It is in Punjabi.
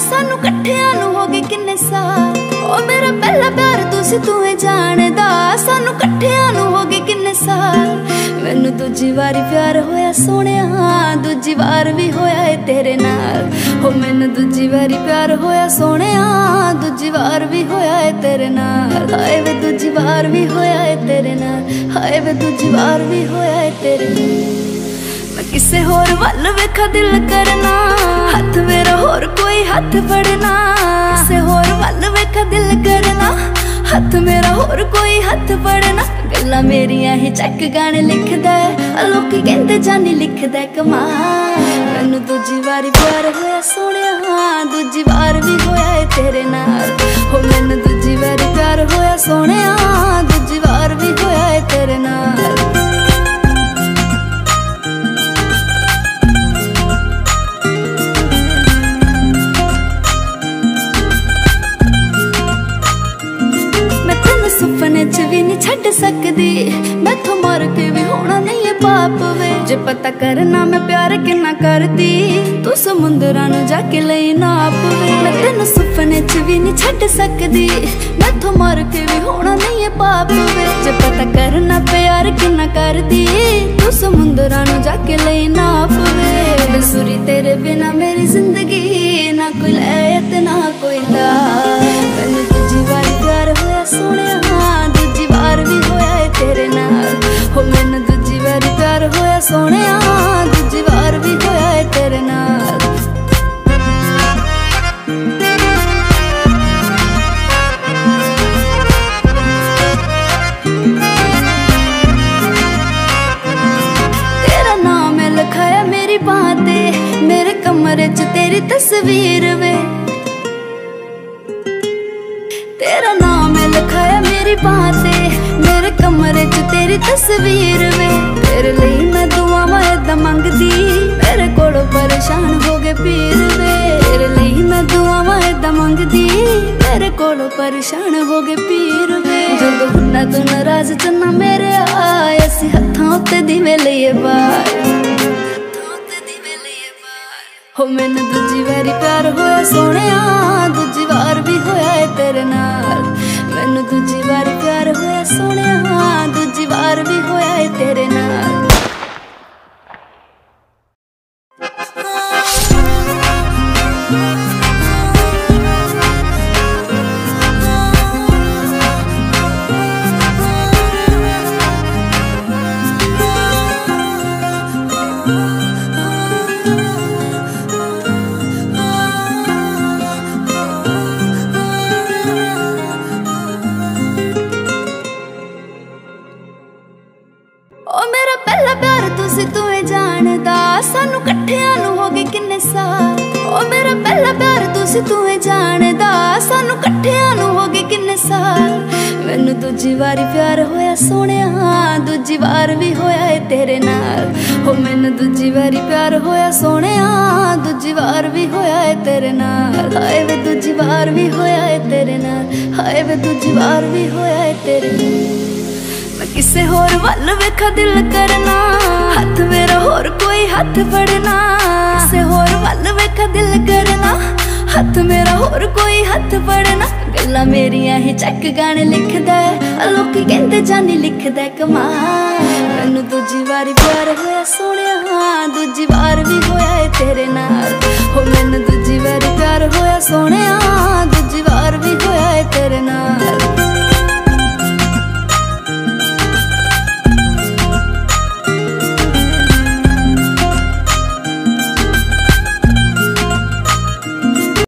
ਸਾਨੂੰ ਇਕੱਠਿਆਂ ਨੂੰ ਹੋ ਗਏ ਕਿੰਨੇ ਸਾਲ? ਓ ਮੇਰਾ ਪਹਿਲਾ ਪਿਆਰ ਤੁਸੀਂ ਤੂੰ ਇਹ ਜਾਣਦਾ। ਸਾਨੂੰ ਇਕੱਠਿਆਂ ਨੂੰ ਹੋ ਗਏ ਕਿੰਨੇ ਸਾਲ? ਮੈਨੂੰ ਦੂਜੀ ਵਾਰੀ ਪਿਆਰ ਹੋਇਆ ਸੋਹਣਿਆ, ਦੂਜੀ ਵਾਰ ਵੀ ਹੋਇਆ ਏ ਤੇਰੇ ਨਾਲ। ਹੋ ਮੈਨੂੰ ਦੂਜੀ ਵਾਰੀ ਪਿਆਰ ਹੋਇਆ ਸੋਹਣਿਆ, ਦੂਜੀ ਵਾਰ ਵੀ ਹੋਇਆ ਏ ਤੇਰੇ ਨਾਲ। ਹਾਏ ਵੇ ਦੂਜੀ ਵਾਰ ਵੀ ਹੋਇਆ ਏ ਤੇਰੇ ਨਾਲ। ਹਾਏ ਵੇ ਦੂਜੀ ਵਾਰ ਵੀ ਹੋਇਆ ਏ ਤੇਰੇ ਨਾਲ। ਮੈਂ ਕਿਸੇ ਹੋਰ ਵੱਲ ਵੇਖਾ ਦਿਲ ਕਰਨਾ। ਹੱਥ ਮੇਰਾ ਹੋਰ ਕੋਈ ਹੱਥ ਫੜਨਾ। ਕਿਸੇ ਹੋਰ ਵੱਲ ਵੇਖਾ ਦਿਲ ਕਰਨਾ। ਹੱਥ ਮੇਰਾ ਹੋਰ ਕੋਈ ਹੱਥ ਫੜਨਾ। ਗੱਲਾਂ ਮੇਰੀਆਂ ਹੀ ਚੱਕ ਗਾਣੇ ਲਿਖਦਾ ਹੈ। ਲੋਕੀ ਕਹਿੰਦੇ ਜਾਨੀ ਲਿਖਦਾ ਹੈ ਕਮਾਲ। ਮੈਨੂੰ ਦੂਜੀ ਵਾਰੀ ਪਿਆਰ ਹੋਇਆ ਸੋਹਣਿਆ ਦੂਜੀ ਵਾਰ ਵੀ ਹੋਇਆ ਏ ਤੇਰੇ ਨਾਲ। ਹੋ ਮੈਨੂੰ ਦੂਜੀ ਵਾਰੀ ਪਿਆਰ ਹੋਇਆ ਸੋਹਣਿਆ ਦੂਜੀ ਵਾਰ ਵੀ ਨਹੀਂ ਜੇ ਪਤਾ ਕਰਨਾ ਮੈਂ ਪਿਆਰ ਕਿੰਨਾ ਕਰਦੀ। ਤੂੰ ਸਮੁੰਦਰਾਂ ਨੂੰ ਜਾ ਕੇ ਲਈ ਨਾਪ ਵੇ। ਮੈਂ ਤੈਨੂੰ ਸੁਪਨੇ 'ਚ ਵੀ ਨਹੀਂ ਛੱਡ ਸਕਦੀ। ਮੈਥੋਂ ਮਰ ਕੇ ਵੀ ਹੋਣਾ ਨਹੀਂ ਇਹ ਪਾਪ ਵੇ। ਜੇ ਪਤਾ ਕਰਨਾ ਪਿਆਰ ਕਿੰਨਾ ਕਰਦੀ। ਤੂੰ ਸਮੁੰਦਰਾਂ ਨੂੰ ਜਾ ਕੇ ਲਈ ਨਾਪ ਵੇ। ਬਸੁਰੀ ਤੇਰੇ ਬਿਨਾ ਮੇਰੀ ਜ਼ਿੰਦਗੀ ਨਾ ਕੋਈ ਲੈ ਤੇ ਨਾ ਕੋਈ ਦਾ ਕਮਰੇ 'ਚ ਤੇਰੀ ਤਸਵੀਰ ਵੇ। ਤੇਰਾ ਨਾਮ ਹੈ ਲਿਖਾਇਆ ਮੇਰੀ ਬਾਹ ਤੇ ਮੇਰੇ ਕਮਰੇ 'ਚ ਤੇਰੀ ਤਸਵੀਰ ਵੇ। ਤੇਰੇ ਲਈ ਮੈਂ ਦੁਆਵਾਂ ਏਦਾਂ ਮੰਗਦੀ, ਮੇਰੇ ਕੋਲੋਂ ਪਰੇਸ਼ਾਨ ਹੋ ਗਏ ਪੀਰ ਵੇ। ਤੇਰੇ ਲਈ ਮੈਂ ਦੁਆਵਾਂ ਏਦਾਂ ਮੰਗਦੀ, ਮੇਰੇ ਕੋਲੋਂ ਪਰੇਸ਼ਾਨ ਹੋ ਗਏ ਪੀਰ ਵੇ। ਜਦੋਂ ਹੁੰਨਾ ਤੂੰ ਨਾਰਾਜ਼ ਚੰਨਾ ਮੇਰੇ ਆਏ ਅਸੀਂ ਹੱਥਾਂ ਉੱਤੇ ਦੀਵੇ ਲਈਏ ਬਾਰ ਹੋ ਮੈਨੂੰ ਦੂਜੀ ਵਾਰੀ ਪਿਆਰ ਹੋਇਆ, ਸੋਹਣਿਆ, ਦੂਜੀ ਵਾਰ ਵੀ ਹੋਇਆ ਏ ਤੇਰੇ ਨਾਲ। ਮੈਨੂੰ ਦੂਜੀ ਵਾਰੀ ਪਿਆਰ ਹੋਇਆ, ਸੋਹਣਿਆ ਹੋ ਓ ਮੇਰਾ ਪਹਿਲਾ ਪਿਆਰ ਤੁਸੀਂ ਤੂੰ ਇਹ ਜਾਣਦਾ। ਸਾਨੂੰ ਇਕੱਠਿਆਂ ਨੂੰ ਹੋ ਗਏ ਕਿੰਨੇ ਸਾਲ। ਮੈਨੂੰ ਦੂਜੀ ਵਾਰੀ ਪਿਆਰ ਹੋਇਆ ਸੋਹਣਿਆ। ਦੂਜੀ ਵਾਰ ਵੀ ਹੋਇਆ ਏ ਤੇਰੇ ਨਾਲ। ਹੋ ਮੈਨੂੰ ਦੂਜੀ ਵਾਰੀ ਪਿਆਰ ਹੋਇਆ ਸੋਹਣਿਆ। ਦੂਜੀ ਵਾਰ ਵੀ ਹੋਇਆ ਏ ਤੇਰੇ ਨਾਲ। ਹਾਏ ਵੇ ਦੂਜੀ ਵਾਰ ਵੀ ਹੋਇਆ ਏ ਤੇਰੇ ਨਾਲ। ਹਾਏ ਵੇ ਦੂਜੀ ਵਾਰ ਵੀ ਹੋਇਆ ਏ ਤੇਰੇ ਨਾਲ। ਮੈਂ ਕਿਸੇ ਹੋਰ ਵੱਲ ਵੇਖਾ ਦਿਲ ਕਰਨਾ। ਹੱਥ ਮੇਰਾ ਹੋਰ ਕੋਈ ਹੱਥ ਫੜਨਾ। ਹੱਥ ਮੇਰਾ ਹੋਰ ਕੋਈ ਹੱਥ ਫੜਨਾ? ਗੱਲਾਂ ਮੇਰੀਆਂ ਹੀ ਚੱਕ ਗਾਣੇ ਲਿਖਦਾ ਲੋਕ ਕਹਿੰਦੇ ਜਾਨੀ ਲਿਖਦਾ ਹੈ ਕਮਾਲ। ਮੈਨੂੰ ਦੂਜੀ ਵਾਰ ਪਿਆਰ ਹੋਇਆ, ਸੋਹਣਿਆ ਦੂਜੀ ਵਾਰ ਵੀ ਹੋਇਆ ਏ ਤੇਰੇ ਨਾਲ।